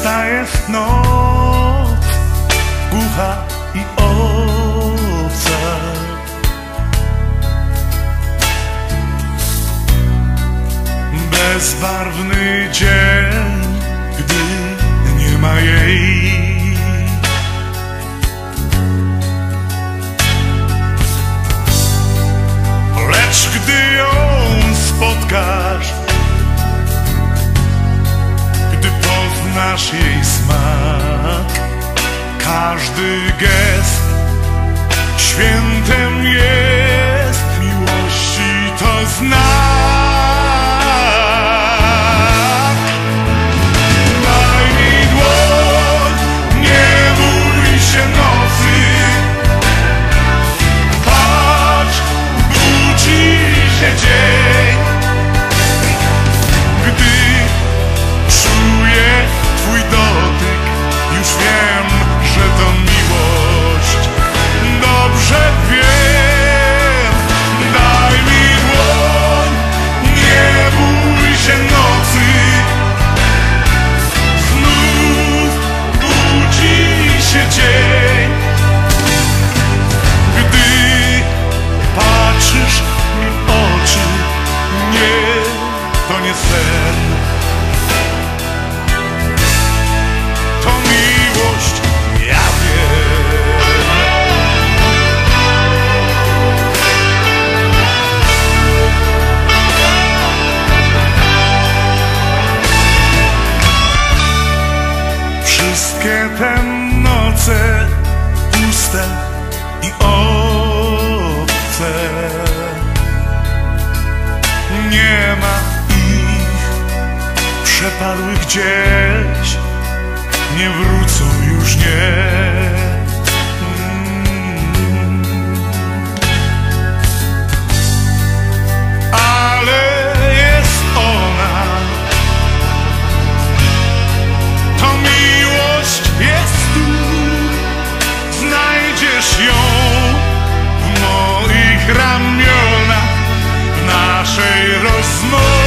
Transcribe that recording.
nastaje noc Głucha i obca. Bezbarwny dzień, gdy nie ma jej. znasz jej smak. Każdy gest świętem jest. wszystkie te noce puste i obce. Nie ma ich, przepadły gdzieś, nie wrócą już nie ją w moich ramionach, w naszej rozmowie.